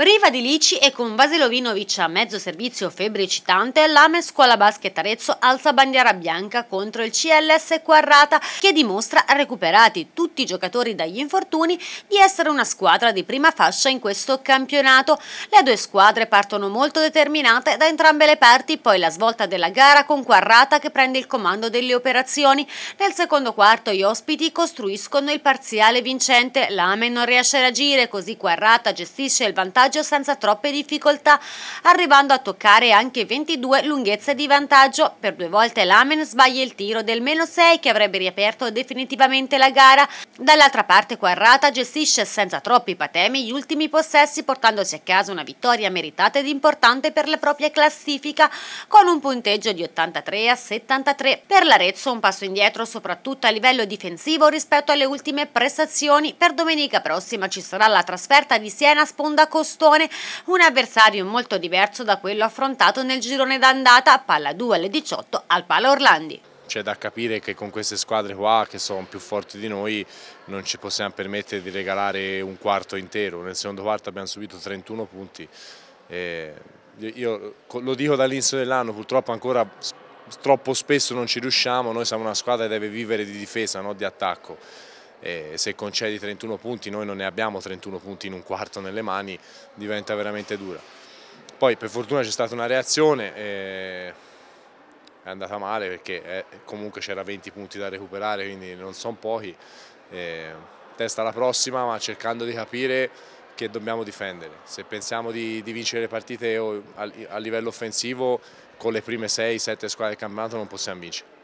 Priva di Lici e con Vasilovinovic a mezzo servizio febbricitante, l'Ame Scuola Basket Arezzo alza bandiera bianca contro il CLS Quarrata che dimostra, recuperati tutti i giocatori dagli infortuni, di essere una squadra di prima fascia in questo campionato. Le due squadre partono molto determinate da entrambe le parti, poi la svolta della gara con Quarrata che prende il comando delle operazioni. Nel secondo quarto gli ospiti costruiscono il parziale vincente, l'Ame non riesce a reagire, così Quarrata gestisce il vantaggio vantaggio senza troppe difficoltà, arrivando a toccare anche 22 lunghezze di vantaggio. Per due volte l'Amen sbaglia il tiro del meno 6 che avrebbe riaperto definitivamente la gara. Dall'altra parte Quarrata gestisce senza troppi patemi gli ultimi possessi portandosi a casa una vittoria meritata ed importante per la propria classifica con un punteggio di 83 a 73. Per l'Arezzo un passo indietro soprattutto a livello difensivo rispetto alle ultime prestazioni. Per domenica prossima ci sarà la trasferta di Siena Sponda Costruzione Costone, un avversario molto diverso da quello affrontato nel girone d'andata a palla 2 alle 18 al Pala Orlandi. C'è da capire che con queste squadre qua che sono più forti di noi non ci possiamo permettere di regalare un quarto intero, nel secondo quarto abbiamo subito 31 punti. E io lo dico dall'inizio dell'anno, purtroppo ancora troppo spesso non ci riusciamo, noi siamo una squadra che deve vivere di difesa, non di attacco e se concedi 31 punti, noi non ne abbiamo 31 punti in un quarto nelle mani, diventa veramente dura. Poi per fortuna c'è stata una reazione, è andata male perché eh, comunque c'era 20 punti da recuperare, quindi non sono pochi. testa alla prossima, ma cercando di capire che dobbiamo difendere. Se pensiamo di, di vincere le partite a, a livello offensivo, con le prime 6-7 squadre del campionato non possiamo vincere.